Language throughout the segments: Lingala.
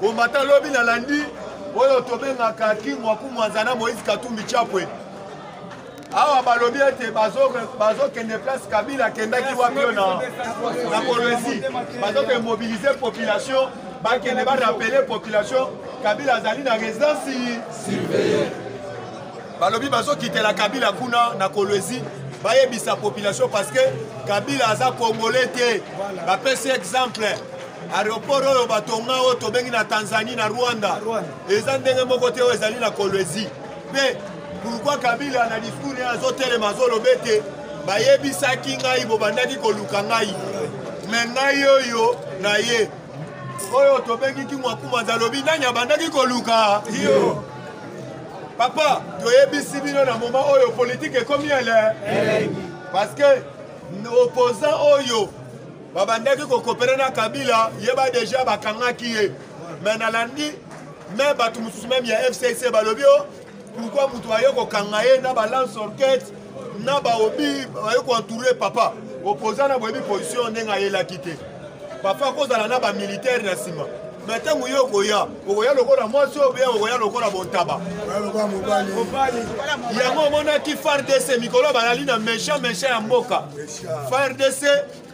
Kombata lobi na landi oyo tobengaka kingwa kumwanza na moïse katumbi chapwe awa balobi ete bazokende place kabila akendaki wapi yo na kolwezi bazoke mobilize population bakende barapele population kabila azali na résidence surveille balobi bazokitela kabila kuna na kolwezi bayebisa population parce que kabila aza congolais te bapesi exemple aeroport oyo batonga oyo tobengi na tanzanie na rwanda eza ndenge moko te oyo ezali na kolwezi mpe pourkui kabila na discours ye azotelema azoloba ete bayebisaki ngai bobandaki koluka ngai me ngai oyo na ye oyo tobengi kimwakumanza alobi nani abandaki koluka yo papa toyebisi bino na moma oyo politike ekomi ele parce que opposant oyo babandaki kokopere na kabila ye ba deja bakangaki ye me nalandi me bato mosusu meme ya fcc balobi o oh, pourkui moto aye kokanga ye na balance orquete na baobi baye koentoure papa opposant na boyebi position ndenge ayelaki te papa kozala na bamilitaire na nsima me ntango yo okoya okoya lokola mwasi oyo obeya okoya lokola bontaba yango omonaki fardc mikolo balali na méchant méchant ya mboka frdc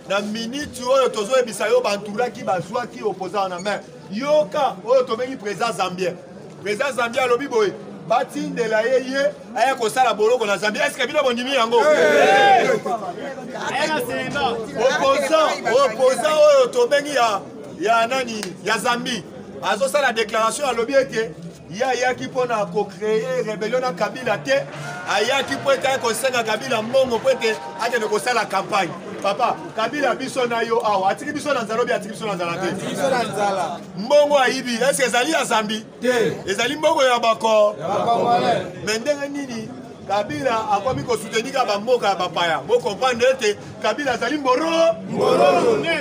na miniti oyo tozoyebisa yo banturaki bazwaki opposant wana mai yoka oyo tobengi président zambien président zambien alobi boye batindela ye ye aya kosala boloko na zambie eske bino bondimi yango opposant oyo tobengi ya nani ya zambie azosala déclaration alobi ete ye ayaki mpo na kocreye rebellion na kabila te ayaki mpo ete ayaki kosenga kabila mbongo mpo ete akende kosala campagne papa kabila biso na yo awa atiki biso na nzala obi atiki biso na nzala te mbongo ayibi eske ezali ya zambi ezali mbongo ya bako me ndenge nini kabila akomi kosutenika bamboka ya bapaya bokomprendre ete kabila azali mboro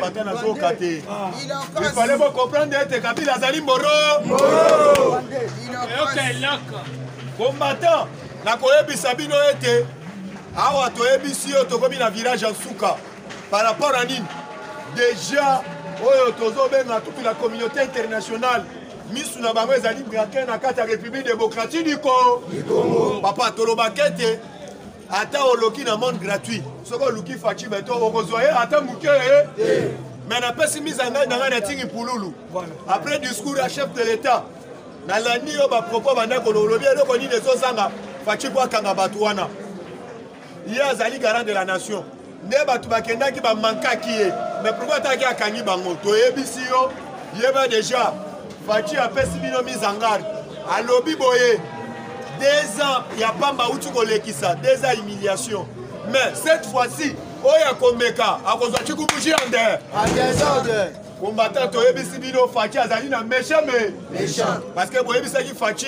bata nazoka te efale bokomprendre ete kabila azali mboro combattant nakoyebisa bino ete awa toyebisi yo tokomi na village ya nsuka par rapport à nini déjà oyo tozobenga toute la communauté internationale misu na bango ezali brake na kati ya république démocratie du congo papa tolobaka ete ata oloki na monde gratuit soki oluki faci beto okozwa ye ata moke ye me napesi mise ya ngai na ngai natingi mpululu après discours ya chef de l'état nalandi yo bapropos banda kololobi eloko nini ezozanga faci po akanga bato wana ye azali garant de la nation nde bato bakendaki bamankaki ye mais pourkoi atalaki akangi bango toyebisi yo yeba deja faci apesi bino mise en garde alobi boye deux ans ya pamba auti kolekisa deux ans humiliation mais cette fois-ci oyo akomeka akozwa cikubuji ya nde combattant toyebisi bino faci azali na méchant me parce que boyebisaki faci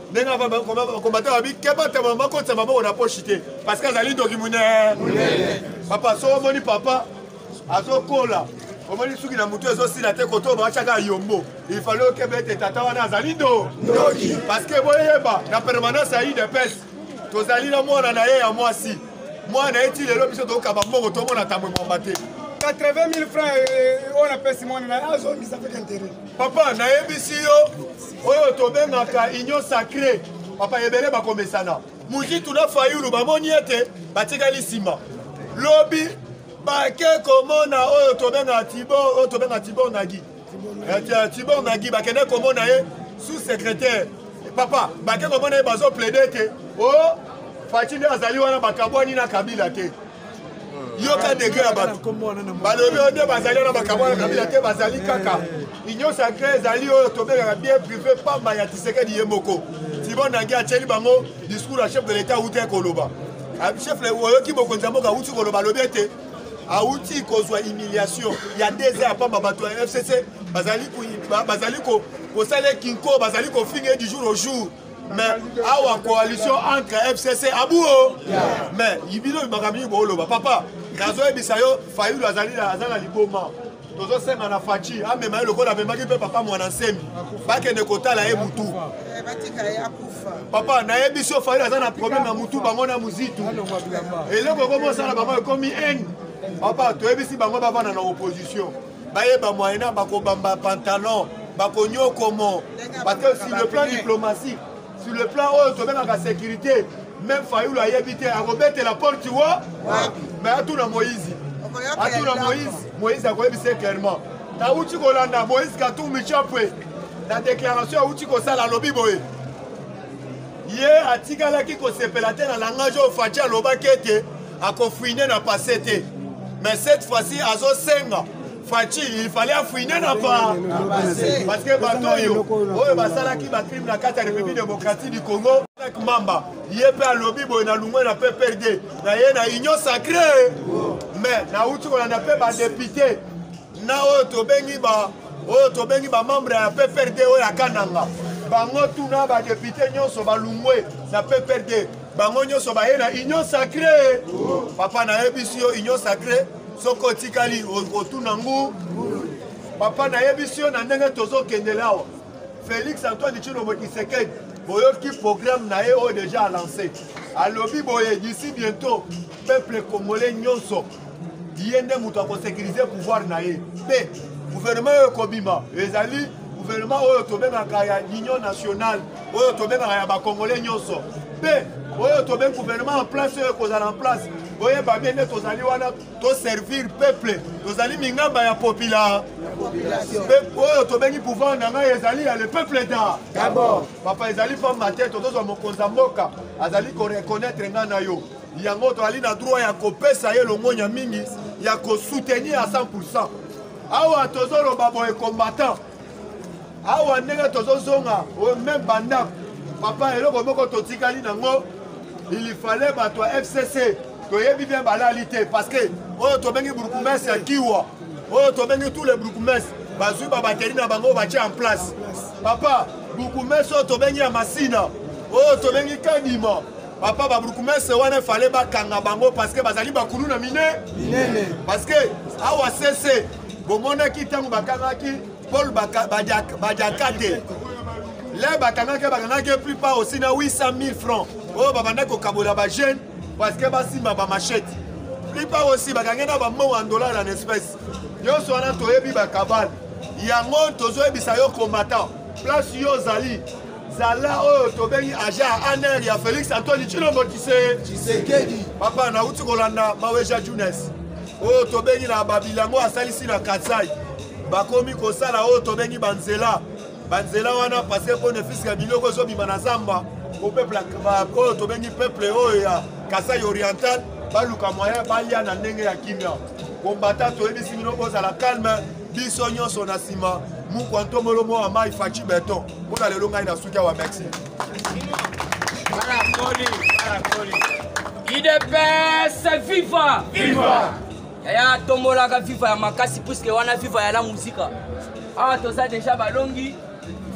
ndenge bakombata babi keba te mama bakotisa maboko na poshi te parce que azali ndoki monene papa so omoni papa azokola omoni suki na motu ezosila te koto batyaka yombo ifale okeba ete tata wana azali ndo ndoki parce que boyeba na permanence ya udps tozali na mwana na ye ya mwasi mwana ye ti lelo biso tokokaba mbongo tomona ntango ebomba te 80 000 francs oyo napesi mwana na ye azongisa mpe interet papa nayebisi yo oyo tobengaka union sacré papa ebele bakomesana muzitu na fayulu bamoni ete batikali nsima lobi bake komona oyo tobengaka tibor oyo tobengaka tibor nagi eh, tibor nagi bakende komona ye sous secrétaire papa bake komona ye bazoplaide ete o oh, faci nde azali wana bakabwani na kabila te yoka degre ya bato balobi oyo nde bazali wana makambo wana kabila te bazali kaka union sacré ezali oyo tobengaka bien privé pamba ya tisekedi ye moko tibon nange atyeli bango discours ya chef de l'état auti ekoloba ah, chef oyoki mokonzi ya mboka auti koloba alobi ete auti kozwa humiliation ya dz ya pamba bato ya fcc bazali kosala kinko bazali kofinga ye du jour au jour mais awa coalition entre fcc abuo mais bino bimaka mingi booloba papa nazoyebisa yo fayulu azali aza na liboma tozosenga na faci amema ye lokola amemaki mpe papa mwana nsemi bakende kotala ye butu eh, papa nayebisi yo fayulu aza na probleme ya mutu bango na muzitu eloko ekomi osala bango ekomi ene papa toyebisi bango bavanda na opposition baye ba moyena bakobamba pantalon bakonyokomo parce que sur le plan diplomatique sur le plan oyo tobengaka sécurité même fayulu ayebi te akobetela porte wa me atuna moïse atuna moïse moïse akoyebisa ye clairement tauti kolanda moïse katumbi chapwe na déclaration auti kosala alobi boye ye atikalaki kosepela te na langage oyo faci alobaki ete akofouine na passe te mais cette fois-ci azosenga faci il fallait afouine na pa parce que bato oyo oyo basalaki bacrime na kati ya république démocratique du congo mamba ye mpe alobi boye na lungwe na pprd na ye na union sacré mais nauti kolanda mpe badepute na oyo tobengi ba oyo tobengi bamembre ya pprd oyo ya kananga bango tuna badepute nyonso balungwe na pprd bango nyonso baye na union sacré papa nayebisi yo union sacré soki otikali okotuna ngu papa nayebisi yo na ndenge tozokendela awa félix antoine tshilombo kisekedi boyoki programme na ye oyo deja alance alobi boye d'ici bientôt peuple congolais nyonso ye nde moto akosekirize pouvoir na ye mpe guvernema oyo ekobima ezali guvernema oyo tobengaka ya union nationale oyo tobengaka ya bakongole nyonso mpe oyo tobengi guvernema en place oyo ekozala en place boyeba bie nde tozali wana toservir peuple tozali mingamba ya popula oyo tobengi pouvoir na ngai ezali ya le peuple da papa ezali pamba te tozozwa mokonzi ya mboka azali koreconnaitre ngai na yo yango toali na droit ya kopesa ye longonya mingi ya kosoutenir à 100 awa tozoloba boye combattant awa ndenge tozozonga oyo meme bandako papa eloko moko totikali nango il fallait bato ya fcc toyebi bien balali te parce que oyo tobengi bourgmestre ya kiwa oyo tobengi tous les bourgmestre bazwi babateri na bango batye en place papa bourgmestre oyo tobengi ya masina oyo tobengi kadima papa babrukumese wana efale bakanga bango parceke bazali bakulu na mine minene parceke awa sese bomonaki ntango bakangaki paul badiakate le bakangaki bakangaki plupart aussi na 800 000 francs oyo babandaki kokabola bajeune parceke basimba bamachete plupart aussi bakangi na bambongo ya dollar en espèce nyonso wana toyebi bakabale yango tozoyebisa yo combattant place yo ozali zala oyo tobengi agent ya aner ya félix antoine cilombo kisekedi papa nauti kolanda maweja junes oyo tobengi na babilango asalisi na katsai bakomi kosala oyo tobengi banzela banzela wana pase mpo na fiske ya biloko ezobima na zamba oyo tobengi peuple oyo ya kasai oriental baluka moyen balia na ndenge ya kimia kombata toyebisi bino bozala calme biso nyonso na nsima mukwa ntomolo mwa mai faci beton mpo na lelo ngai nasuki awa merci idps viva viva yaya tombolaka viva ya makasi puiske wana viva ya la muzika awa toza deja balongi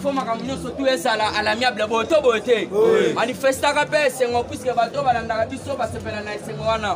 fo makambo nyonso tu ezala alamiable boye to boye te manifestaka mpe esengo puiske bato balandaka biso basepela na esengo wana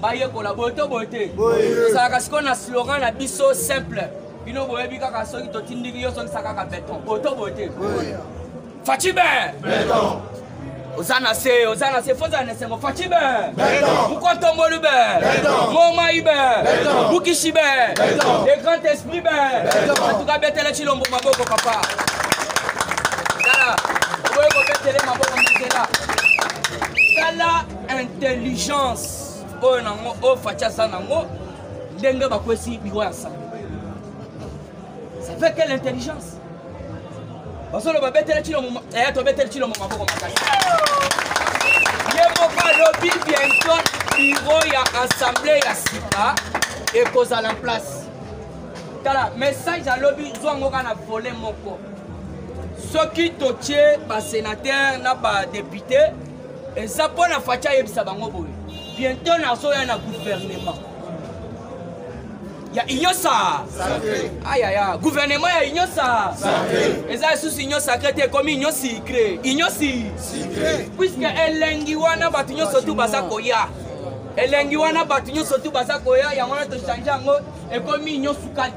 bayekola boye to boye te tozalaka sikoyo na slogan na biso simple bino boyebi kaka soki totindiki yo sokisa kaka beton boye to boye te faci ben oza na se oza na se fo ozala na esengo faci ben mokotomboli ben momai ben bukishi ben le grand esprit ben antuka betela cilombo maboko papa tala oboyi kobetele maboko mizela tala intelligence oyo nango oyo faci aza nango ndenge bakwesi biro ya sala ça fait quelle intelligence bazoloba betele cilombo eh, tobeteli cilombo maboko makasi ye moko alobi bientot biro ya assemble ya sika ekozala place tala message alobi zwa yango kaka na vole moko soki totie basenatere na badepute eza mpo na faci ayebisa bango boye bientôt nazoya na gouvernement ya union sa ayaya gouvernement ya union sa eza lisusu union sacré te ekomi union sicré union si puiske elengi wana bato nyonso tu baza koya elengi wana bato nyonso tu baza koya yango wana tochange yango ekomi union sukali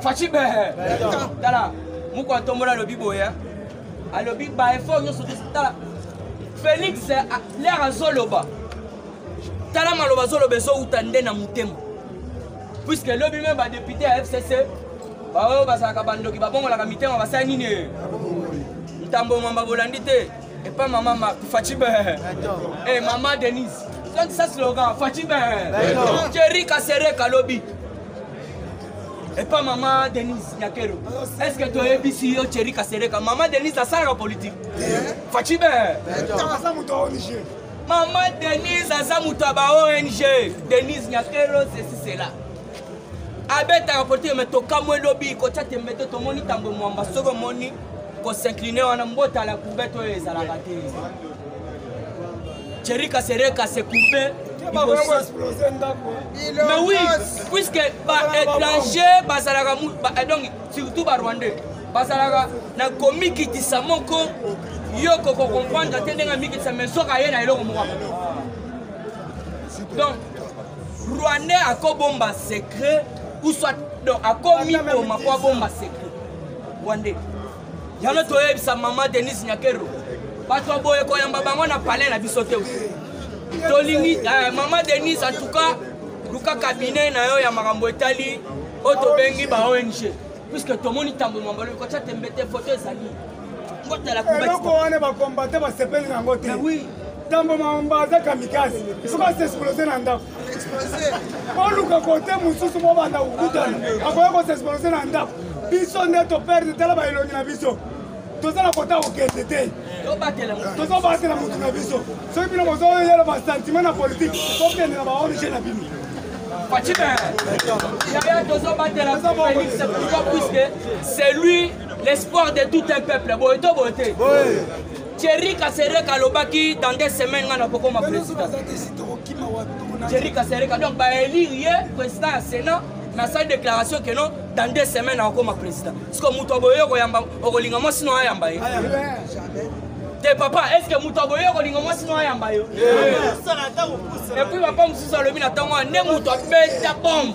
faci behe tala moko atombola alobi boye alobi ba effort nyonso tala félix lere azoloba tala maloba azoloba ezowuta nde na motema puiske lobi me badepute ya fcc baoyo bazalaka bandoki babongolaka mitema basala nini ntambo mamba bolandi te epa mama mark faci be e eh, mama denise soki sa slogan faci be jeri kasereka lobi epa mama denise nyakero est ce que toyebisi yo cheri kasereka mama denise asalaka politique faci be mama denise aza moto ya ba ong denise nyakero ceci cela abetaka politike me tokamwe lobi kotya tembe te tomoni ntambo mwamba soki omoni kosincline wana mbotala kubete oyo ezalaka te Thierry Kasereka se couper mais oui puisque baétranger bazalaka eh, donc surtout barwandais bazalaka na komikitisa moko yo kokokomprendre te ndenge amikitisa mais soki aye na eloko moko donc rwandais akobomba secret ou soit donc akomiboma po abomba secret rwandais yango toyebisa mama denise nyakero bato aboye koyamba bango na palais na biso te tolingi eh, mama denise antuka luka kabine na yo ya makambo etali oyo tobengi ba ong puiske tomoni ntambo mambalo kotya tembe te foto ezali eloko wana bakombate basepeli na yango te ntambo mamba aza kamikazi soki asesplose na ndako boluka kote mosusu bobanda kokutana akoya kosexpose na ndako biso nde toperde tala baelongi na biso toza na kota kokende te tozobatela motu na biso soki bino bozoyela basentiment na politike tokende na baorige na bino c'est lui l'espoir de tout un peuple boye to boye te Thierry Kasereka alobaki dans des semaines nga nakokoma président. Thierry Kasereka donc ba élire ye président ya Sénat na sali déclaration que non dans deux semaines nakokoma président. Siko moto aboye okoyamba okolinga mwasi no ayamba ye. te papa eske moto aboye okolinga mwasi no ayamba yo epuis papa mosusu alobi na ntango wana nde moto abeta bombe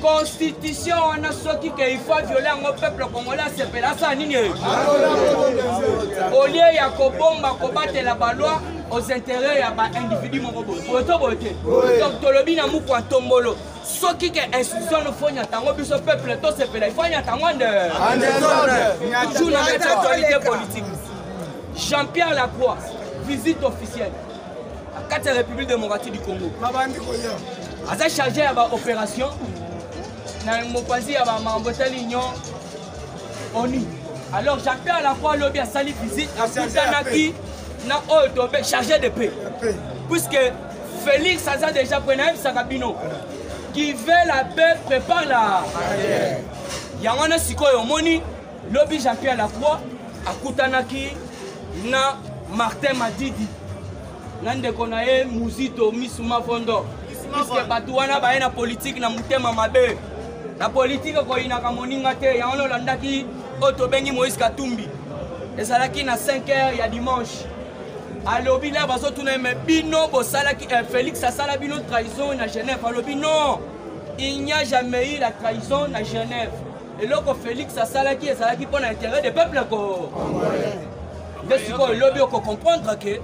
constitution wana soki ke il faut viole yango peuple congolais asepela asala nini olie ya kobomba kobatela baloi aux intérêts ya baindividu moko boye boye to boye te donc tolobi na mokwa ntombolo soki ke institution lofo nyata yango biso peuple tosepela ifo anyata yango nde toujours na kati actualité politique jean-pierre lacroix visite officielle na kati ya république démocratique du congo babandi koya aza chargé ya baopération na mopanzi ya bamambo etali union oni alors jacques pierre lacroix alobi asali visite akutanaki na oyo tobe chargé de paix puisque félix aza déjà pre nayebisaka bino qui veut la paix prépare la yango wana sikoyo omoni lobi jean pierre lacroix akutanaki na martin madidi na ndeko na ye muzito misu mavondo puiske bato wana baye na politike na motema mabe na politike koyinaka moninga te yango na olandaki oyo tobengi moïse katumbi ezalaki na 5 heures ya dimanche alobi na bazotuna ye me bino bosalaki eh, félix asala bino trahison na genève alobi non il n'y a jamais eu la trahison na genève eloko félix asalaki ezalaki mpo na intérêt de peuple ko nde sikoyo lobi okocomprendre ke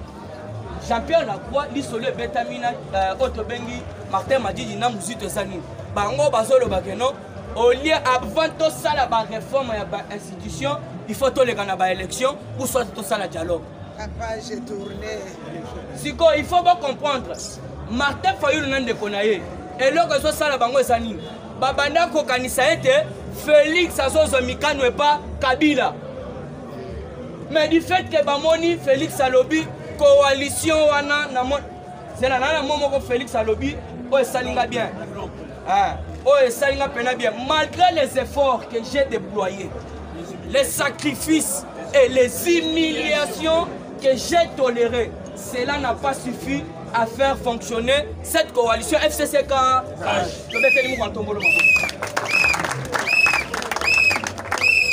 jean pierre lacroix lisolo ebetami na euh, oyo tobengi martin madidi na mozito eza nini bango bazoloba ke non au lieu avant tosala bareforme ya bainstitution il faut toleka na baélection ou soit tosala dialogue sikoyo il faut bocomprendre martin fayulu na ndeko na ye eloko ezosala bango eza nini babanda kokanisa ete felix azozwa mikano epa kabila mais du fait ke bamoni felix alobi coalition wana na zela na na mo moko felix alobi oyo esali nga bien oyo esali nga mpena bien malgré les efforts que j'ai déployé les sacrifices et les humiliations que j'ai toléré cela n'a pas suffi à faire fonctionner cette coalition FCCK.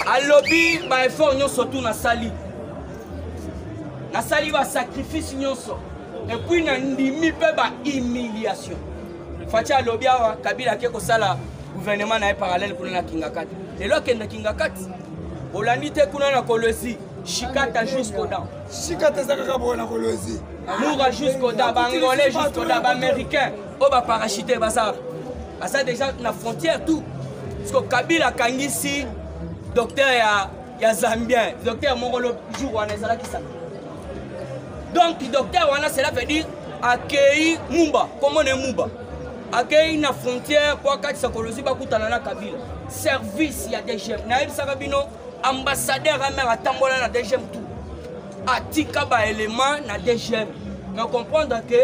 alobi baeffort nyonso tu nasali nasali basacrifice nyonso epuis nandimi mpe bahumiliation faci alobi awa kabila ake kosala gouvernement na ye parallele kuna na kingakati lelo akenda kingakati olandi te kuna na kolwezi Shikata jusqu'au dent. Shikata ezaka kaka boye na kolozi. Mura jusqu'au dent, ba angolais jusqu'au dent, ba américain, oyo oh, ba parachute baza baza déjà na frontière tout. Parce que Kabila akangisi docteur ya ya Zambien, docteur moko le jour wana ezalaki sana. Donc docteur wana cela veut dire accueilli Mumba, comment est Mumba? akei na frontière mpo akatisa kolozi bakutana na kabila service ya dgm nayebisaka bino ambassadeur amere atambola na deuxième tour atika baélément na deuxième me comprendre que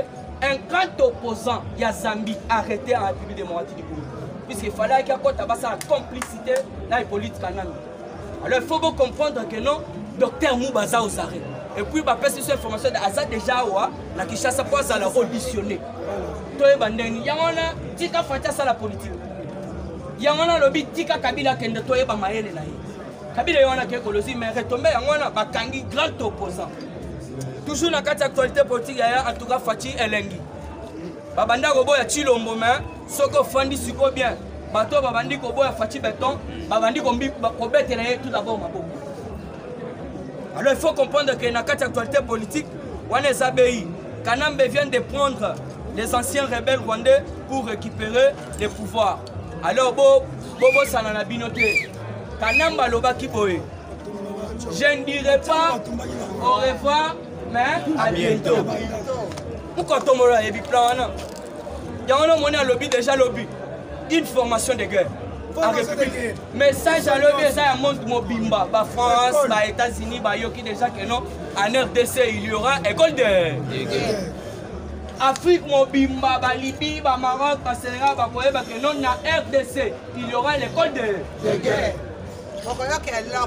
un grand opposant ya zambie arrêté en république démocratique du congo puisque falaki akɔta basala complicité na hippolyte kanambe alors il faut bocomprendre que non docteur muba aza aux arrêt et puis bapesi biso information aza déjà awa na kinshasa mpo azala auditionné toyeba ndenge yango wana tika fati asala politique yango wana alobi tika kabila akende toyeba mayele na ye kabila ye wana ke kolozi mais retombe yango wana bakangi grand opposant toujours na kati ya actualité politique yaya en tout cas faci elengi babanda koboya cilombo mais soki ofandi siko bien bato oyo babandi koboya faci beton babandi kobetela ye tout d'abord maboko alors il faut comprendre que na kati ya actualité politique wana eza bei kanambe vient de prendre les anciens rebelles rwandais pour récupérer le pouvoir alors bobosana bo na bino te kanamba alobaki boye je ne dirai pas au revoir mais à bientôt pourquoi tomolo ayebi plan wana yango na omoni alobi déjà lobi une formation de guerre en république message alobi eza ya monde mobimba bafrance baétats-unis bayoki déjà que non en rdc il y aura école de Afrique mobimba, ba Libye, ba Maroc, ba Sénégal, ba Koye, ba Kenon, na RDC, il y aura l'école de... De guerre.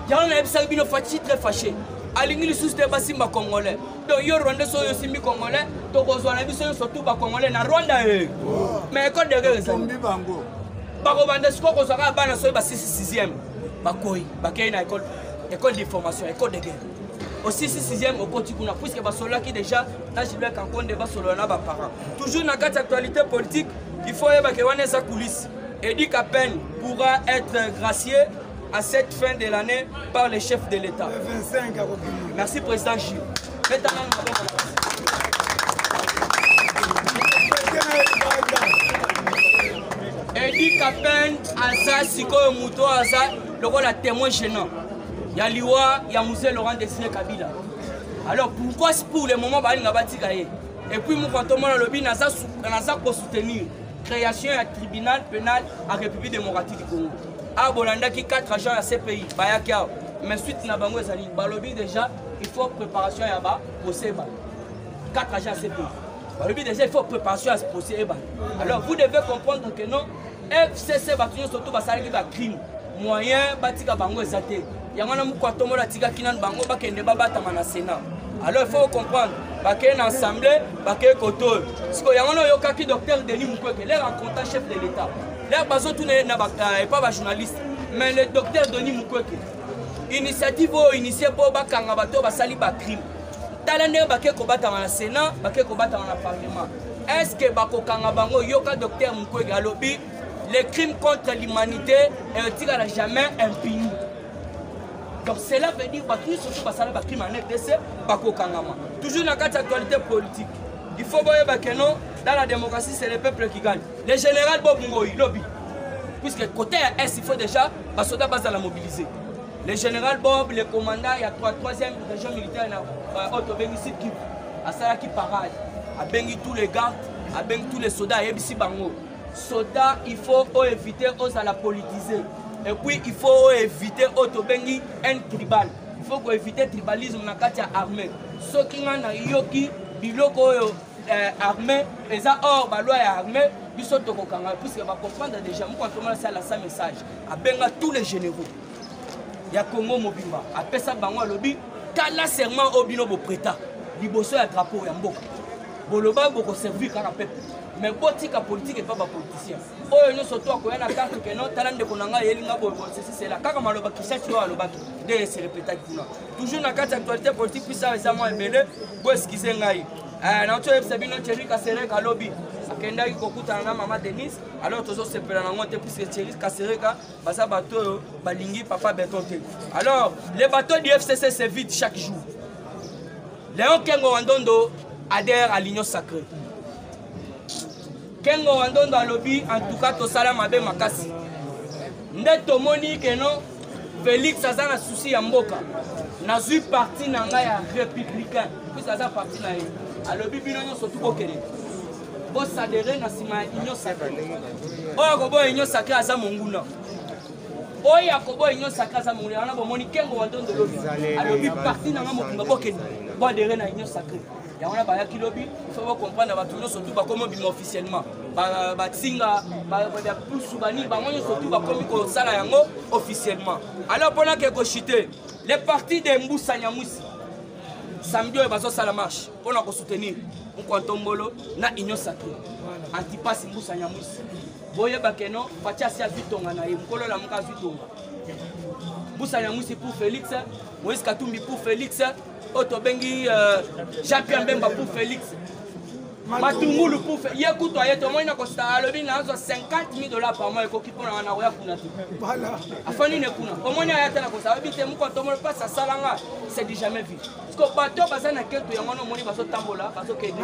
Yango nayebisaki bino Fatshi très fâché. alingi lisusu te basimba congolais donc yo rwandais oyo osimbi congolais tokozwa na biso nyonso tu bacongolais na rwanda e eh. oh. mais ekode dege ezali bakobanda sikoyo kozwa kaka bana soki basisi sixième bakoi bakei na école école de formation école de guerre osisi sixième okoti kuna puiske basololaki déjà na Julien Kankonde basolola na ba parents toujours na kati actualité politique il faut yeba ke wana eza coulisse Eddie Capen pourra être gracié à cette fin de l'année par le chef de l'État. Merci président Gilles. Eddie Capen aza sikoyo moto aza lokola témoin gênant ya liwa ya musée Laurent Destiné Kabila. alors pourquoi pour le moment balinga batika ye epuis moko atomona alobi naza kosoutenir création ya tribunal pénal ya république démocratique du congo awa bolandaki 4 agents ya cpi bayaki awa mais suite na bango ezali balobi déjà il faut préparation ya ba procès ebanda 4 agents ya cpi balobi déjà il faut préparation ya procès ebanda alors vous devez comprendre que non fcc bato nyonso to basalaki bacrime moyen batika bango eza te yango wana mokwatomolo atikaki nano bango bakende babatama na sénat alors il faut comprendre bakei na assemblée bakei kote oyo sikoyo yango wana oyokaki docteur denis mukweke lere enconta chef de l'état lere bazotuna ye na euh, epa bajournaliste mais le docteur denis mukweke initiative oyo initie mpo bakanga bato oyo basali bacrime tala ndenge bake kobatama na senat bake kobatama na parlement est ce que bakokanga bango yoka docteur mukwege alobi les crimes contre l'humanité etikala jamais impuni donc cela veut dire bato nyonso oyo basala bacrime en rdc bakokangama toujours na kati ya actualité politique il faut boyeba ke non dans la démocratie c'est le peuple qui gagne le général bob ngoi lobi puisque côté ya est il faut déjà basoda bazala mobilise le général bob le commandant ya 3e région militaire na euh, oyo tobengi sud kivu asalaki parade abengi tous les gardes abengi tous les soda ayebisi bango soda il faut oevite ozala politise epuis il faut oevite oyo tobengi un tribal il faut koevite tribalisme na kati ya armée soki ngai nayoki biloko oyo euh, armée eza or baloi ya armée biso tokokanga puisque bacomprendre déjà moko atomala sala sa message abenga tous les généraux ya congo mobimba apesa bango alobi tala serment oyo bino bopreta liboso ya drapeau ya mboka boloba bokoservir kaka peuple mais botika politike epa bapoliticien oyo nyonso to akoya na karte keno tala ndeko na ngai eyelinga boye bosesisela kaka maloba kisaki oyo alobaki nde eserepetaki kuna toujours na kati ya actualité politique puisa eza mwa ebele bo eskize ngai eh, nauti oyebisa bino cheri kasereka alobi akendaki kokutana na mama denise alors tozosepela nango te puiske cheri kasereka baza bato oyo balingi papa beton te alors le bateau du fcc se vide chaque jour léon kengo wandondo adhère à l'union sacrée kengo wandondo alobi en tout cas tosala mabe makasi nde tomoni keno félix aza na susi ya mboka nazwi parti na ngai ya républicain puise aza parti na ye alobi bino nyonso tokokende bosadere na nsima ya union sacre oyo akoboya union sacre aza monguna oyo akoboya union sacre aza monguna wana bomoni kengo wandondo lobi alobi parti nanga mobimba bokende boadere na union sacre yango wana bayaki lobi fo bocomprendre bato nyonso tu bakomi obima officiellement batinga bapusu bani bango nyonso tu bakomi kosala yango officiellement alors mponake kochite le parti de mbusa nyamwisi samedi oyo bazosala marche mpo na kosoutenir mokwa ntombolo na union sacre antipasi mbusa nyamwisi boyeba keno faci asi azwi tonga na ye mokolo elamuka azwi tonga mbusa nyamwisi pour félix moïse katumbi pour félix oyo tobengi euh, jean pierre mbemba pour félix matungulu pour fe ye kutu aye tomoni na kosta alobi nazwa 50 000 dollars par mois ekoki mpo na nakoya kuna te afandi ne kuna omoni aya te na kosta alobi te moko ntomolo mpasi asala nga c'est du jamais vu parceke bato baza na kento yango wana omoni bazotambola bazokende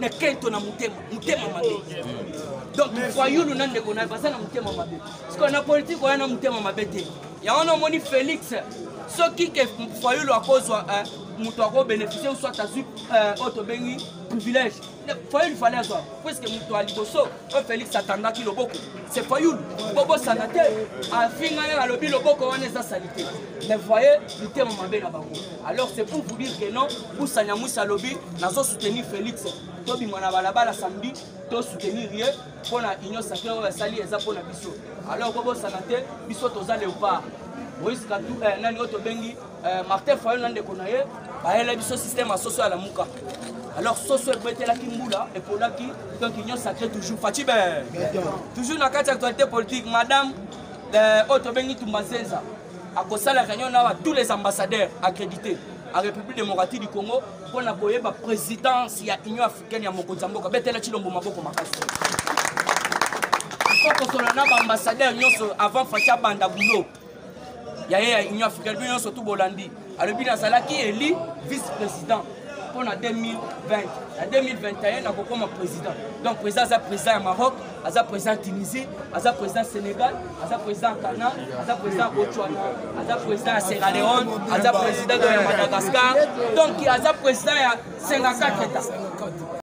na kento na motema motema mabe donc fayulu na ndeko naye baza na motema mabe parceke na politike oya na motema mabe te yango wana omoni félix soki ke fayulu akozwa eh, moto akobeneficie soit azwi eh, oyo tobengi privilège fayulu fale azwa puiske moto ya liboso oyo félix atandaki loboko se fayulu bobosana te afinga ye alobi loboko wana eza salite mais voye mitema mabe na bango alors c'est pour vous dire que non busanya mwisi alobi nazo soutenir félix tobima na balabala samedi to soutenir ye mpo na union sacré oyo asali eza mpo na biso alors bobosana te biso toza léopard moïse katu eh, nani oyo tobengi euh, martin fayol na ndeko na ye bayela biso système ya soso ya lamuka alors soso ebetelaki mbula epolaki donc union sacré toujours facibe toujours na kati ya actualité politique madame euh, oyo tobengi tumbazenza akosala réunion na tous les ambassadeurs accrédités en république démocratique du congo mpo na koyeba présidence ya union africaine ya mokonzi ya mboka betela cilombo maboko makasi faut kosolola na baambassadeur nyonso avant faci abanda boulot yaye ya union africaine bino nyonso tu bolandi alobi nazalaki eli vice président mpo na 2020 na 2021 nakokoma président donc président aza président ya maroc aza président tunisie aza président sénégal aza président ghana aza président botswana aza président ya sierra leone aza président ya madagascar donc aza président ya 54 état